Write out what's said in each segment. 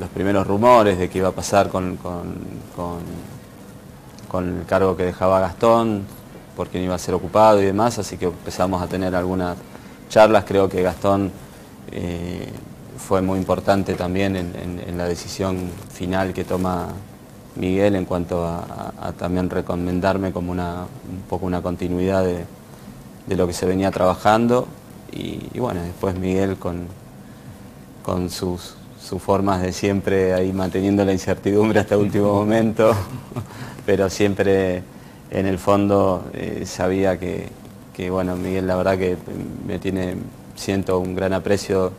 los primeros rumores de qué iba a pasar con, con, con, el cargo que dejaba Gastón, por quién iba a ser ocupado y demás, así que empezamos a tener algunas charlas, creo que Gastón eh, fue muy importante también en, la decisión final que toma Miguel en cuanto a, también recomendarme como una, un poco una continuidad de, lo que se venía trabajando. Y, bueno, después Miguel con, con sus, sus formas de siempre ahí manteniendo la incertidumbre hasta el último momento, pero siempre en el fondo eh, sabía que, que, bueno, Miguel la verdad que me tiene, siento un gran aprecio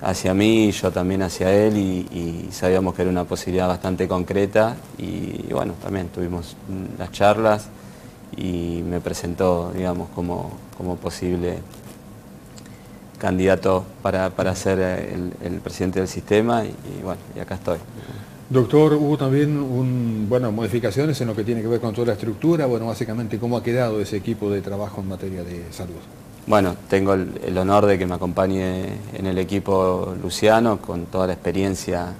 hacia mí y yo también hacia él y, sabíamos que era una posibilidad bastante concreta y, bueno, también tuvimos las charlas y me presentó, digamos, como, como posible candidato para, ser el, presidente del sistema y, bueno, y acá estoy. Doctor, hubo también un, bueno, modificaciones en lo que tiene que ver con toda la estructura, bueno, básicamente cómo ha quedado ese equipo de trabajo en materia de salud. Bueno, tengo el, honor de que me acompañe en el equipo Luciano con toda la experiencia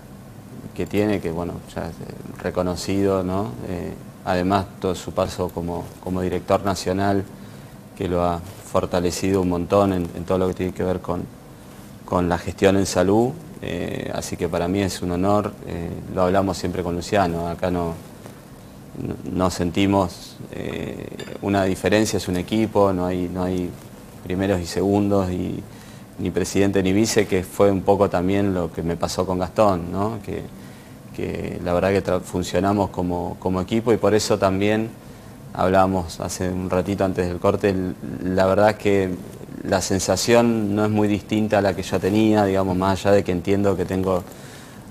que tiene, que bueno, ya es eh, reconocido, ¿no? Eh, además todo su paso como, como, director nacional, que lo ha fortalecido un montón en, todo lo que tiene que ver con, con la gestión en salud, eh, así que para mí es un honor, lo hablamos siempre con Luciano, acá no, no, sentimos una diferencia, es un equipo, no hay, no hay primeros y segundos, y ni presidente ni vice, que fue un poco también lo que me pasó con Gastón, que, la verdad que funcionamos como, equipo y por eso también hablábamos hace un ratito antes del corte, la verdad que la sensación no es muy distinta a la que ya tenía, digamos, más allá de que entiendo que tengo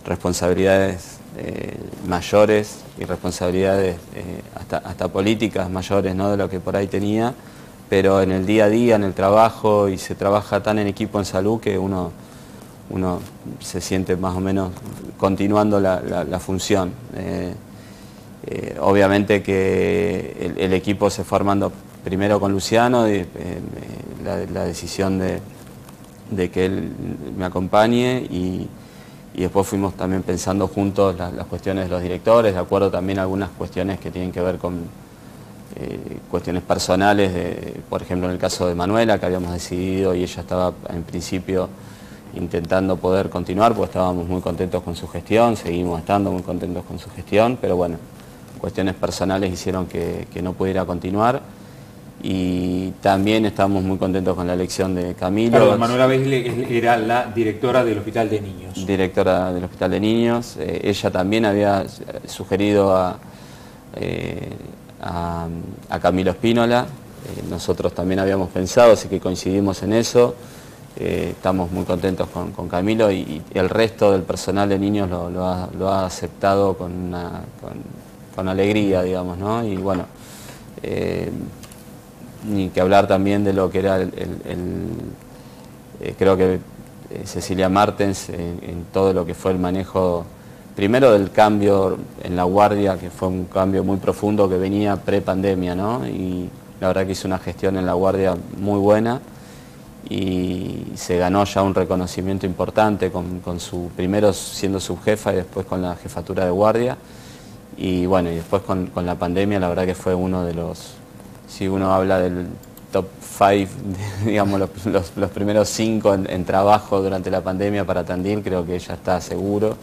responsabilidades eh, mayores y responsabilidades eh, hasta, hasta políticas mayores ¿no? de lo que por ahí tenía pero en el día a día, en el trabajo, y se trabaja tan en equipo en salud que uno, uno se siente más o menos continuando la, función. Eh, eh, obviamente que el, equipo se formando primero con Luciano, eh, la, decisión de, que él me acompañe y, después fuimos también pensando juntos las, las cuestiones de los directores, de acuerdo también a algunas cuestiones que tienen que ver con eh, cuestiones personales, por ejemplo en el caso de Manuela, que habíamos decidido y ella estaba en principio intentando poder continuar, porque estábamos muy contentos con su gestión, seguimos estando muy contentos con su gestión, pero bueno, cuestiones personales hicieron que, no pudiera continuar. Y también estamos muy contentos con la elección de Camilo. Manuela Beisle era la directora del Hospital de Niños. Directora del Hospital de Niños. Eh, ella también había sugerido a, eh, a, Camilo Espínola. Eh, nosotros también habíamos pensado, así que coincidimos en eso. Eh, estamos muy contentos con, Camilo y, el resto del personal de niños lo, ha, aceptado con, con, alegría, digamos, ¿no? Y bueno, eh, ni que hablar también de lo que era el, creo que Cecilia Martens en todo lo que fue el manejo primero del cambio en la guardia, que fue un cambio muy profundo que venía pre-pandemia, ¿no? Y la verdad que hizo una gestión en la guardia muy buena y se ganó ya un reconocimiento importante con, su, primero siendo subjefa y después con la jefatura de guardia. Y bueno, y después con, la pandemia la verdad que fue uno de los, si uno habla del top five, digamos los, primeros cinco en, trabajo durante la pandemia para Tandil, creo que ella está seguro.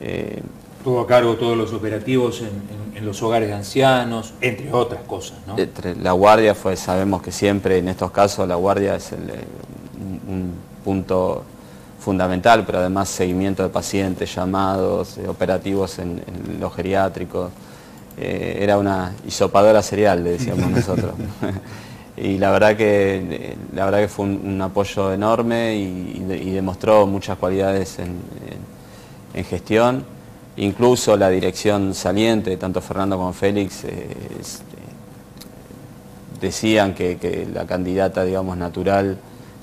Eh, Tuvo a cargo todos los operativos en, los hogares de ancianos, entre otras cosas. La guardia fue, sabemos que siempre en estos casos la guardia es eh, un, punto fundamental, pero además seguimiento de pacientes, llamados, eh, operativos en, los geriátricos. era una isopadora serial, le decíamos nosotros. y la verdad que, la verdad que fue un, apoyo enorme y, demostró muchas cualidades en en gestión, incluso la dirección saliente, tanto Fernando como Félix, eh, decían que, la candidata, digamos, natural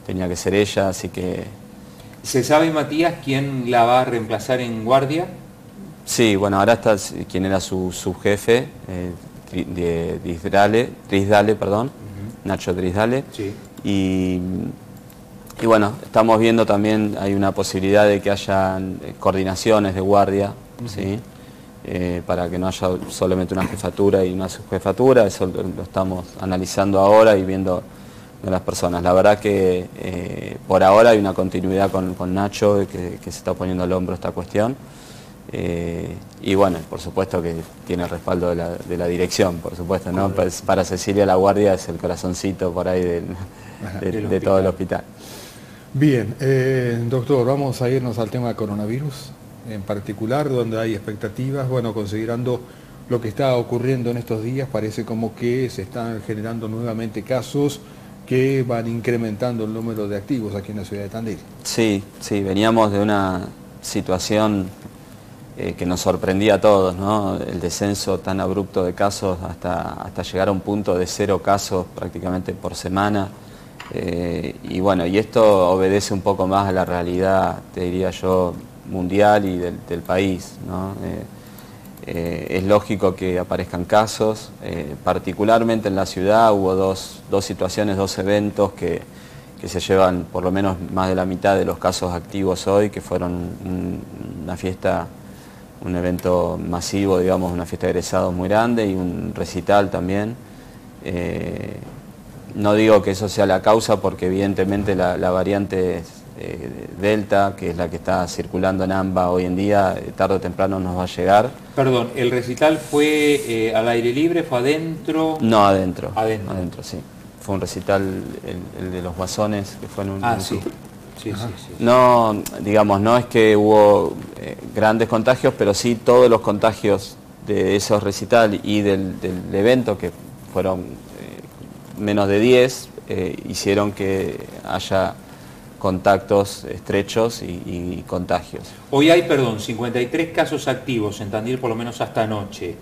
tenía que ser ella, así que... ¿Se sabe, Matías, quién la va a reemplazar en guardia? Sí, bueno, ahora está quien era su subjefe, eh, de Trisdale, perdón, Nacho Trisdale, y Y bueno, estamos viendo también, hay una posibilidad de que haya coordinaciones de guardia, ¿sí? Eh, para que no haya solamente una jefatura y una subjefatura, eso lo, estamos analizando ahora y viendo de las personas. La verdad que eh, por ahora hay una continuidad con, Nacho que, se está poniendo al hombro esta cuestión. Eh, y bueno, por supuesto que tiene el respaldo de la, dirección, por supuesto, ¿no? Pues para Cecilia la guardia es el corazoncito por ahí de, todo el hospital. Bien, doctor, vamos a irnos al tema coronavirus en particular, donde hay expectativas, bueno, considerando lo que está ocurriendo en estos días, parece como que se están generando nuevamente casos que van incrementando el número de activos aquí en la ciudad de Tandil. Sí, sí, veníamos de una situación eh, que nos sorprendía a todos, ¿no? El descenso tan abrupto de casos hasta, hasta llegar a un punto de cero casos prácticamente por semana. Eh, y bueno, y esto obedece un poco más a la realidad, te diría yo, mundial y del, país. Eh, eh, es lógico que aparezcan casos, eh, particularmente en la ciudad hubo dos, situaciones, dos eventos que, se llevan por lo menos más de la mitad de los casos activos hoy, que fueron una fiesta, un evento masivo, digamos, una fiesta de egresados muy grande y un recital también. no digo que eso sea la causa porque evidentemente la, la variante es, eh, Delta, que es la que está circulando en AMBA hoy en día, eh, tarde o temprano nos va a llegar. Perdón, ¿el recital fue eh, al aire libre, fue adentro? No, adentro. Adentro. Adentro, sí. Fue un recital, el, de los guasones, que fue en un... Ah, sí. Sí, sí, no, digamos, no es que hubo grandes contagios, pero sí todos los contagios de esos recitales y del, evento, que fueron menos de 10, hicieron que haya contactos estrechos y, contagios. Hoy hay, perdón, 53 casos activos en Tandil, por lo menos hasta anoche.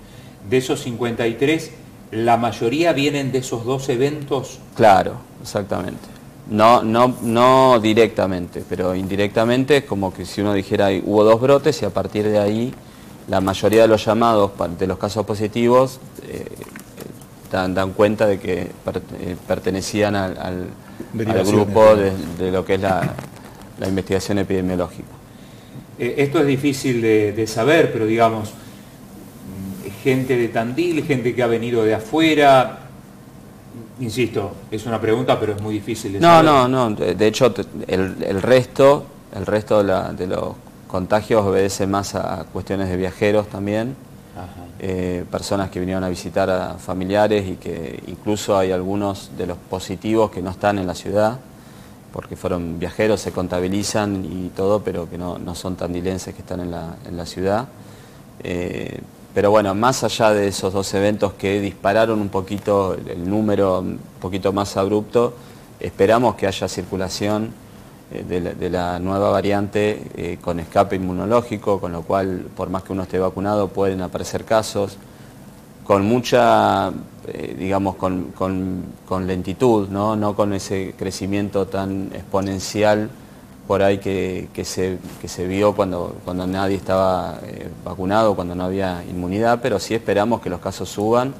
De esos 53, ¿la mayoría vienen de esos dos eventos? Claro, exactamente. No, no, no directamente, pero indirectamente es como que si uno dijera hubo dos brotes y a partir de ahí la mayoría de los llamados de los casos positivos eh, dan, cuenta de que eh, pertenecían al al grupo de, lo que es la, investigación epidemiológica. Eh, esto es difícil de, saber, pero digamos, mm, gente de Tandil, gente que ha venido de afuera, insisto, es una pregunta, pero es muy difícil de saber. No, no, no, de, hecho el, resto, el resto de, los contagios obedece más a cuestiones de viajeros también, eh, personas que vinieron a visitar a familiares y que incluso hay algunos de los positivos que no están en la ciudad, porque fueron viajeros, se contabilizan y todo, pero que no, son tandilenses que están en la, ciudad. Eh, pero bueno, más allá de esos dos eventos que dispararon un poquito el número, un poquito más abrupto, esperamos que haya circulación eh, de la, nueva variante eh, con escape inmunológico, con lo cual, por más que uno esté vacunado, pueden aparecer casos con mucha, eh, digamos, con, lentitud, ¿no? no con ese crecimiento tan exponencial por ahí que, se, se, vio cuando, cuando nadie estaba vacunado, cuando no había inmunidad, pero sí esperamos que los casos suban,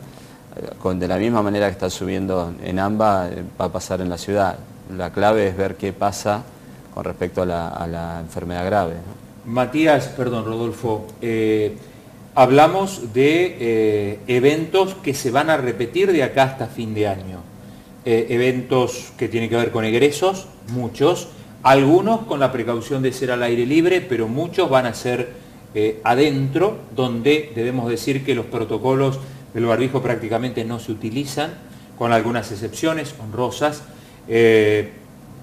con, de la misma manera que está subiendo en AMBA, va a pasar en la ciudad. La clave es ver qué pasa con respecto a la, enfermedad grave. Matías, perdón, Rodolfo, eh, hablamos de eh, eventos que se van a repetir de acá hasta fin de año. Eh, eventos que tienen que ver con egresos, muchos, algunos con la precaución de ser al aire libre, pero muchos van a ser adentro, donde debemos decir que los protocolos del barbijo prácticamente no se utilizan, con algunas excepciones honrosas.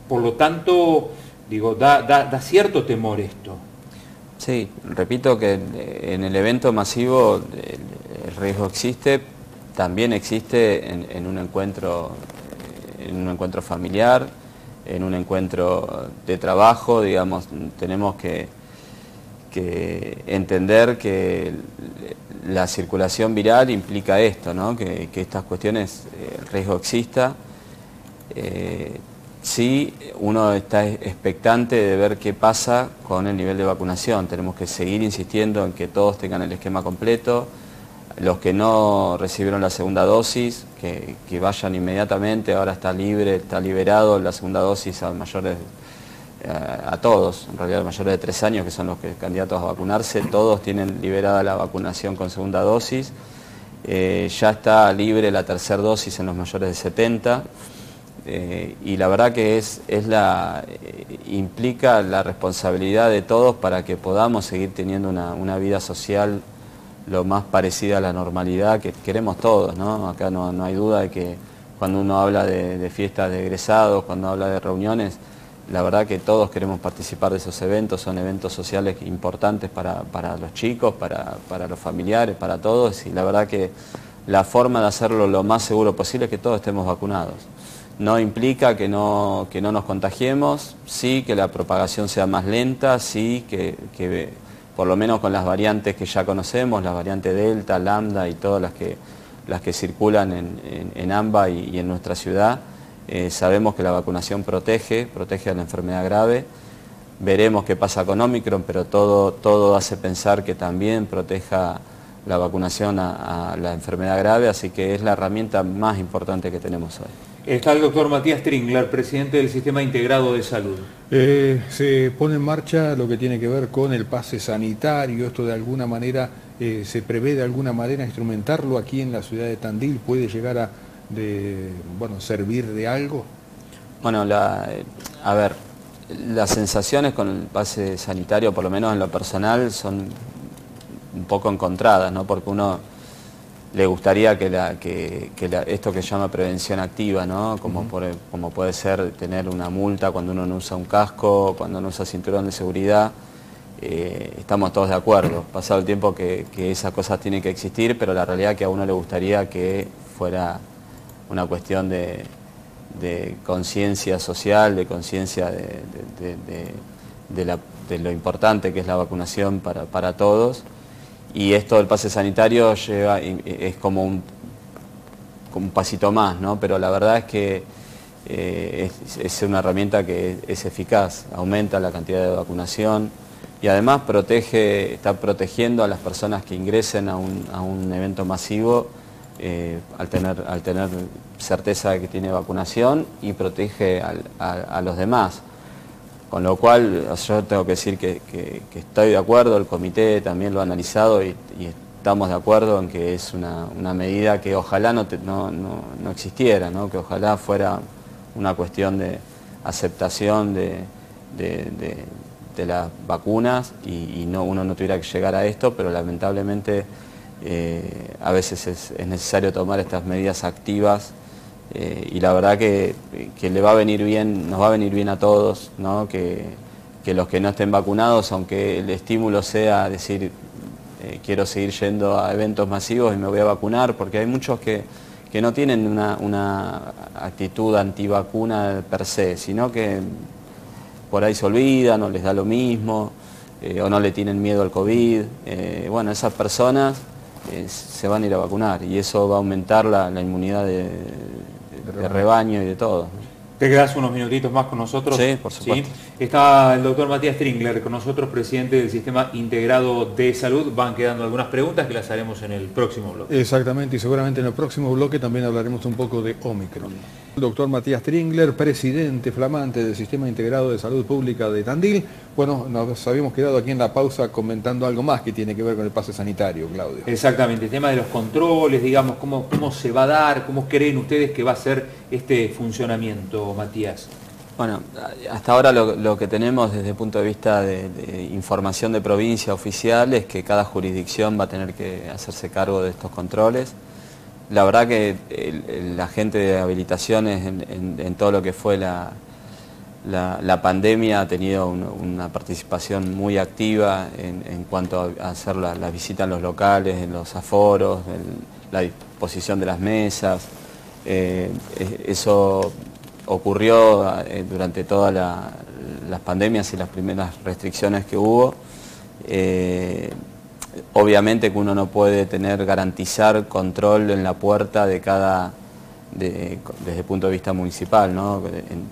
por lo tanto, Digo, da, cierto temor esto. Sí, repito que en el evento masivo el riesgo existe, también existe en, un encuentro en un encuentro familiar, en un encuentro de trabajo, digamos, tenemos que, entender que la circulación viral implica esto, ¿no? que, estas cuestiones, el riesgo exista. Eh, Sí, uno está expectante de ver qué pasa con el nivel de vacunación. Tenemos que seguir insistiendo en que todos tengan el esquema completo. Los que no recibieron la segunda dosis, que, vayan inmediatamente, ahora está libre, está liberado la segunda dosis a mayores a, todos, en realidad mayores de tres años, que son los que, candidatos a vacunarse, todos tienen liberada la vacunación con segunda dosis. Eh, ya está libre la tercera dosis en los mayores de 70. Y la verdad que es, eh, implica la responsabilidad de todos para que podamos seguir teniendo una, vida social lo más parecida a la normalidad que queremos todos. Acá no, hay duda de que cuando uno habla de fiestas de egresados, cuando habla de reuniones, la verdad que todos queremos participar de esos eventos, son eventos sociales importantes para, los chicos, para, los familiares, para todos, y la verdad que la forma de hacerlo lo más seguro posible es que todos estemos vacunados. No implica que no, nos contagiemos, sí que la propagación sea más lenta, sí que, por lo menos con las variantes que ya conocemos, las variantes Delta, Lambda y todas las que, circulan en, AMBA y en nuestra ciudad, eh, sabemos que la vacunación protege, protege a la enfermedad grave. Veremos qué pasa con Omicron, pero todo hace pensar que también proteja la vacunación a, la enfermedad grave, así que es la herramienta más importante que tenemos hoy. Está el doctor Matías Tringler, presidente del Sistema Integrado de Salud. Eh, se pone en marcha lo que tiene que ver con el pase sanitario, esto de alguna manera eh, se prevé de alguna manera instrumentarlo aquí en la ciudad de Tandil, puede llegar a de bueno, servir de algo? Bueno, la, a ver, las sensaciones con el pase sanitario, por lo menos en lo personal, son un poco encontradas, ¿no? Porque uno le gustaría que, la, que, esto que se llama prevención activa, ¿no? Como, como puede ser tener una multa cuando uno no usa un casco, cuando no usa cinturón de seguridad, eh, estamos todos de acuerdo. Pasado el tiempo que, que esas cosas tienen que existir, pero la realidad es que a uno le gustaría que fuera una cuestión de, conciencia social, de conciencia de, lo importante que es la vacunación para, todos. Y esto del pase sanitario lleva, es como un, pasito más, ¿no? pero la verdad es que eh, es, una herramienta que es eficaz, aumenta la cantidad de vacunación y además protege, está protegiendo a las personas que ingresen a un, a un evento masivo eh, al, tener, al tener certeza de que tiene vacunación y protege a, los demás. Con lo cual yo tengo que decir que, estoy de acuerdo, el comité también lo ha analizado y, estamos de acuerdo en que es una, medida que ojalá no, no, existiera, que ojalá fuera una cuestión de aceptación de, las vacunas y, no, uno no tuviera que llegar a esto, pero lamentablemente eh, a veces es, necesario tomar estas medidas activas eh, y la verdad que, le va a venir bien, nos va a venir bien a todos, que, los que no estén vacunados, aunque el estímulo sea decir eh, quiero seguir yendo a eventos masivos y me voy a vacunar, porque hay muchos que, no tienen una, actitud antivacuna per se, sino que por ahí se olvidan o les da lo mismo o no le tienen miedo al COVID. bueno, esas personas se van a ir a vacunar y eso va a aumentar la, inmunidad de, rebaño y de todo. ¿Te quedas unos minutitos más con nosotros? Sí, por supuesto. Está el doctor Matías Tringler con nosotros, presidente del Sistema Integrado de Salud. Van quedando algunas preguntas que las haremos en el próximo bloque. Exactamente, y seguramente en el próximo bloque también hablaremos un poco de Omicron. El doctor Matías Tringler, presidente flamante del Sistema Integrado de Salud Pública de Tandil. Bueno, nos habíamos quedado aquí en la pausa comentando algo más que tiene que ver con el pase sanitario, Claudio. Exactamente, el tema de los controles, digamos, cómo, cómo se va a dar, cómo creen ustedes que va a ser este funcionamiento, Matías. Bueno, hasta ahora lo, que tenemos desde el punto de vista de, información de provincia oficial es que cada jurisdicción va a tener que hacerse cargo de estos controles. La verdad que la gente de habilitaciones en, todo lo que fue la, pandemia ha tenido una participación muy activa en, cuanto a hacer la, visita en los locales, en los aforos, la disposición de las mesas. Eh, eso ocurrió eh, durante todas las pandemias y las primeras restricciones que hubo. Eh, obviamente que uno no puede tener, garantizar control en la puerta de cada, desde el punto de vista municipal,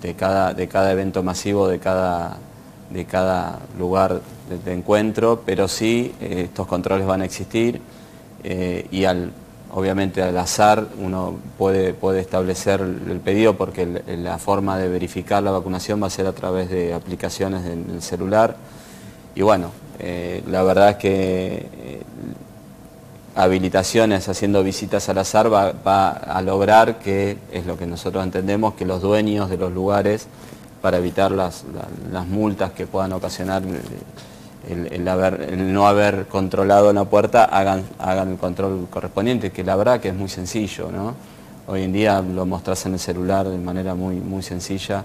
de, cada, de cada evento masivo, de cada, de cada lugar de, encuentro, pero sí eh, estos controles van a existir y al obviamente al azar uno puede, puede establecer el pedido porque la forma de verificar la vacunación va a ser a través de aplicaciones en el celular. Y bueno, eh, la verdad es que eh, habilitaciones haciendo visitas al azar va, a lograr que, es lo que nosotros entendemos, que los dueños de los lugares, para evitar las, multas que puedan ocasionar el, no haber controlado la puerta, hagan, hagan el control correspondiente, que la verdad que es muy sencillo, ¿no? Hoy en día lo mostrás en el celular de manera muy, muy sencilla,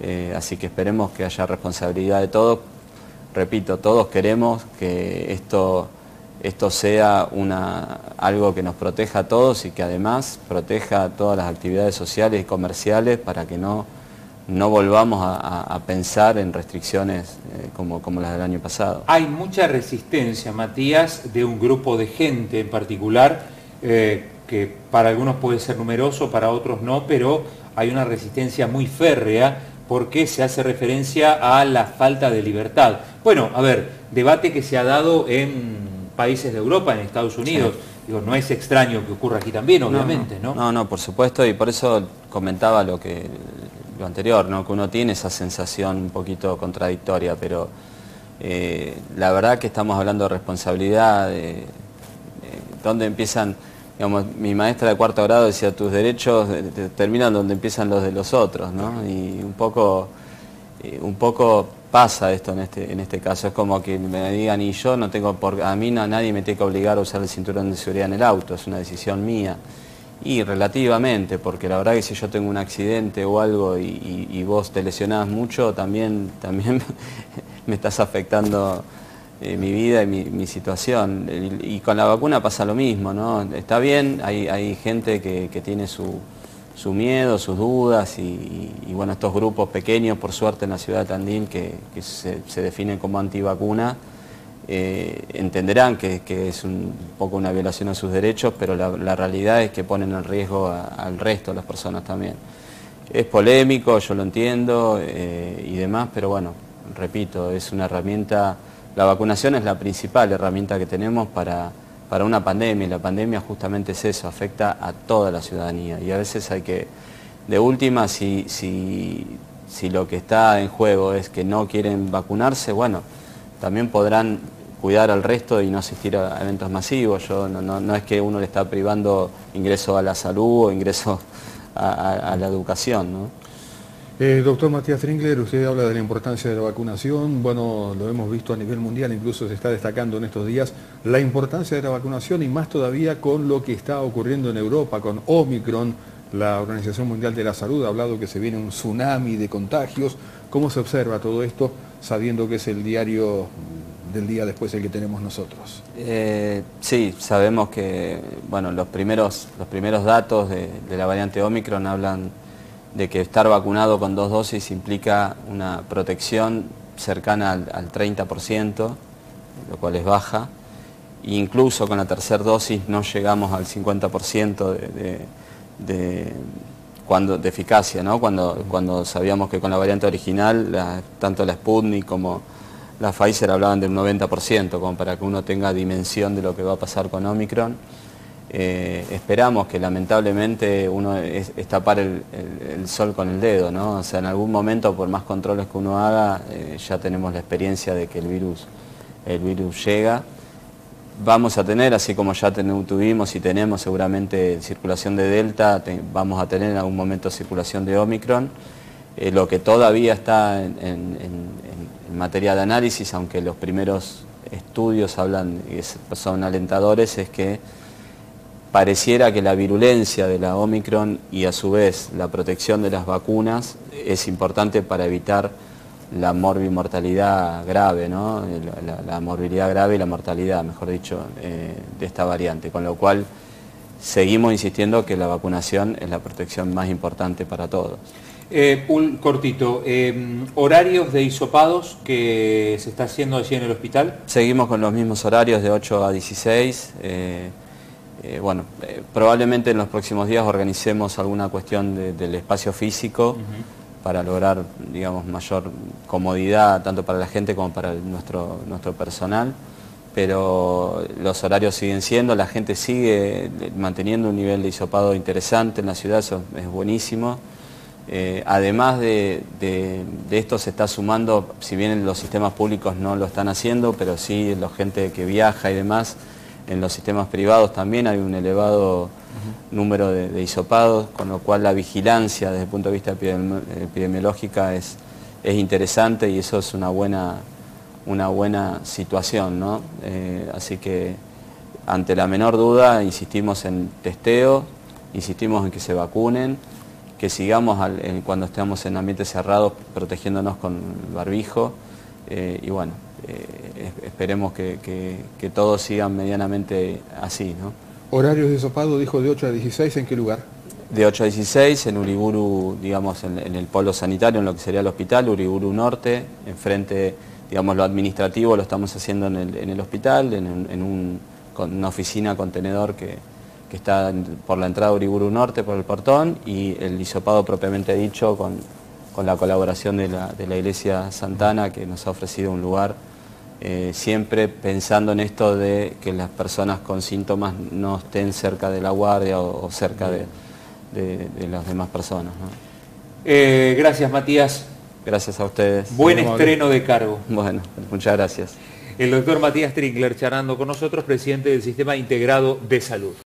eh, así que esperemos que haya responsabilidad de todos. Repito, todos queremos que esto esto sea una, algo que nos proteja a todos y que además proteja todas las actividades sociales y comerciales para que no, no volvamos a, pensar en restricciones eh, como, como las del año pasado. Hay mucha resistencia, Matías, de un grupo de gente en particular, eh, que para algunos puede ser numeroso, para otros no, pero hay una resistencia muy férrea porque se hace referencia a la falta de libertad. Bueno, a ver, debate que se ha dado en países de Europa, en Estados Unidos. Digo, no es extraño que ocurra aquí también, obviamente, ¿no? No, no, por supuesto, y por eso comentaba lo que lo anterior, ¿no? Que uno tiene esa sensación un poquito contradictoria, pero eh, la verdad que estamos hablando de responsabilidad, de, donde empiezan, digamos, mi maestra de cuarto grado decía, tus derechos terminan donde empiezan los de los otros, ¿no? Y un poco, eh, un poco pasa esto en este, en este caso. Es como que me digan, y yo no tengo, por, a mí no, nadie me tiene que obligar a usar el cinturón de seguridad en el auto, es una decisión mía. Y relativamente, porque la verdad que si yo tengo un accidente o algo y, vos te lesionás mucho, también, también me estás afectando eh, mi vida y mi, situación. Y, con la vacuna pasa lo mismo, ¿no? Está bien, hay, hay gente que tiene su, su miedo, sus dudas y, bueno, estos grupos pequeños, por suerte en la ciudad de Tandil, que, se, definen como antivacuna, eh, entenderán que, es un poco una violación a sus derechos, pero la, realidad es que ponen en riesgo al resto de las personas también. Es polémico, yo lo entiendo eh, y demás, pero bueno, repito, es una herramienta, la vacunación es la principal herramienta que tenemos para para una pandemia, y la pandemia justamente es eso, afecta a toda la ciudadanía y a veces hay que, de última, si, si, si lo que está en juego es que no quieren vacunarse, bueno, también podrán cuidar al resto y no asistir a eventos masivos. Yo, no, es que uno le está privando ingreso a la salud o ingreso a, a la educación. ¿no? Eh, doctor Matías Tringler, usted habla de la importancia de la vacunación, bueno, lo hemos visto a nivel mundial, incluso se está destacando en estos días la importancia de la vacunación y más todavía con lo que está ocurriendo en Europa, con Omicron, la Organización Mundial de la Salud ha hablado que se viene un tsunami de contagios. ¿Cómo se observa todo esto sabiendo que es el diario del día después el que tenemos nosotros? Eh, sí, sabemos que bueno, los, primeros, los primeros datos de la variante Omicron hablan de que estar vacunado con dos dosis implica una protección cercana al, 30%, lo cual es baja. incluso con la tercera dosis no llegamos al 50% de, cuando, de eficacia, ¿no? cuando, cuando sabíamos que con la variante original, tanto la Sputnik como la Pfizer hablaban del 90%, como para que uno tenga dimensión de lo que va a pasar con Omicron. Eh, esperamos que lamentablemente uno es, tapar el, sol con el dedo, ¿no? O sea, en algún momento, por más controles que uno haga, eh, ya tenemos la experiencia de que el virus, el virus llega. Vamos a tener, así como ya tuvimos y tenemos seguramente circulación de Delta, vamos a tener en algún momento circulación de Omicron. Eh, lo que todavía está en materia de análisis, aunque los primeros estudios hablan, son alentadores, es que pareciera que la virulencia de la Omicron y a su vez la protección de las vacunas es importante para evitar la morbimortalidad grave, ¿no? la, morbilidad grave y la mortalidad, mejor dicho, eh, de esta variante, con lo cual seguimos insistiendo que la vacunación es la protección más importante para todos. Eh, un cortito, eh, horarios de hisopados que se está haciendo allí en el hospital. Seguimos con los mismos horarios de 8 a 16. Eh, bueno, eh, probablemente en los próximos días organicemos alguna cuestión del espacio físico para lograr, digamos, mayor comodidad tanto para la gente como para nuestro, nuestro personal. pero los horarios siguen siendo, la gente sigue manteniendo un nivel de hisopado interesante en la ciudad, eso es buenísimo. Eh, además de, esto se está sumando, si bien los sistemas públicos no lo están haciendo, pero sí la gente que viaja y demás, en los sistemas privados también hay un elevado número de, de, hisopados, con lo cual la vigilancia desde el punto de vista epidemiológico es, es interesante y eso es una buena, una buena situación. ¿no? Eh, así que ante la menor duda insistimos en testeo, insistimos en que se vacunen, que sigamos cuando estemos en ambientes cerrados protegiéndonos con el barbijo eh, y bueno, eh, esperemos que, que, todos sigan medianamente así. ¿no? ¿Horarios de sopado dijo de 8 a 16 en qué lugar? De 8 a 16 en Uriburu, digamos en, el polo sanitario, en lo que sería el hospital, Uriburu Norte, enfrente, digamos lo administrativo lo estamos haciendo en el, hospital, en, una oficina contenedor que, que está por la entrada de Uriburu Norte, por el portón, y el hisopado propiamente dicho con, la colaboración de la, Iglesia Santana, que nos ha ofrecido un lugar eh, siempre pensando en esto de que las personas con síntomas no estén cerca de la guardia o, cerca de, las demás personas. Eh, gracias Matías. Gracias a ustedes. Buen estreno de cargo. Bueno, muchas gracias. El doctor Matías Trinkler charlando con nosotros, presidente del Sistema Integrado de Salud.